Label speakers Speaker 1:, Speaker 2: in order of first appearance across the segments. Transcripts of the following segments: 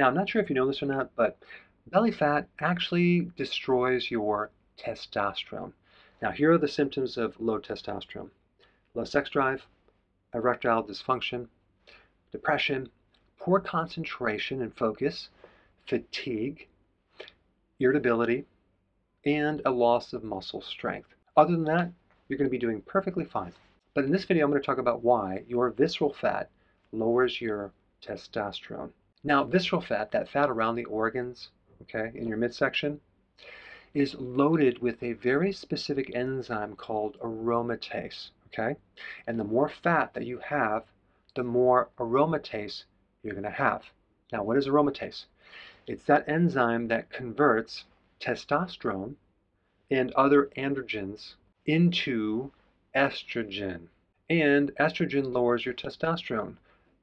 Speaker 1: Now, I'm not sure if you know this or not, but belly fat actually destroys your testosterone. Now, here are the symptoms of low testosterone low sex drive, erectile dysfunction, depression, poor concentration and focus, fatigue, irritability, and a loss of muscle strength. Other than that, you're going to be doing perfectly fine. But in this video, I'm going to talk about why your visceral fat lowers your testosterone. Now, visceral fat, that fat around the organs, okay, in your midsection, is loaded with a very specific enzyme called aromatase, okay? And the more fat that you have, the more aromatase you're going to have. Now, what is aromatase? It's that enzyme that converts testosterone and other androgens into estrogen. And estrogen lowers your testosterone.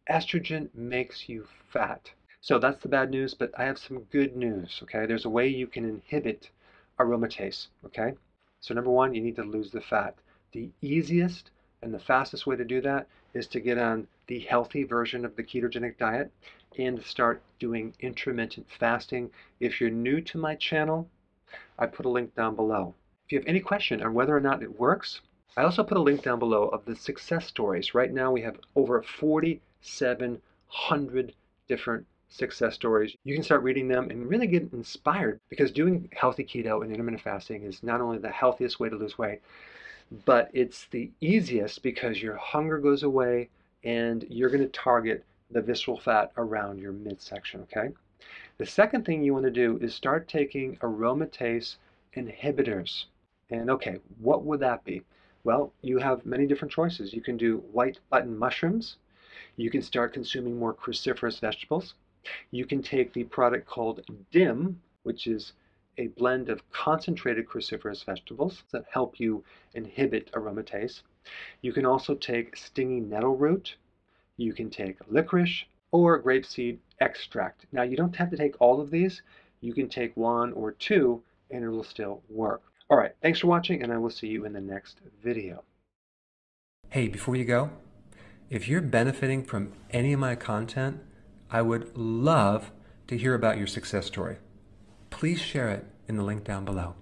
Speaker 1: Estrogen makes you fat. So that's the bad news, but I have some good news, okay? There's a way you can inhibit aromatase, okay? So number one, you need to lose the fat. The easiest and the fastest way to do that is to get on the healthy version of the ketogenic diet and start doing intermittent fasting. If you're new to my channel, I put a link down below. If you have any question on whether or not it works, I also put a link down below of the success stories. Right now we have over 4,700 different success stories. You can start reading them and really get inspired because doing healthy keto and intermittent fasting is not only the healthiest way to lose weight, but it's the easiest because your hunger goes away and you're going to target the visceral fat around your midsection, okay? The second thing you want to do is start taking aromatase inhibitors. And okay, what would that be? Well, you have many different choices. You can do white button mushrooms. You can start consuming more cruciferous vegetables. You can take the product called DIM, which is a blend of concentrated cruciferous vegetables that help you inhibit aromatase. You can also take stinging nettle root. You can take licorice or grapeseed extract. Now, you don't have to take all of these. You can take one or two and it will still work. All right, thanks for watching and I will see you in the next video. Hey, before you go, if you're benefiting from any of my content, I would love to hear about your success story please share it in the link down below.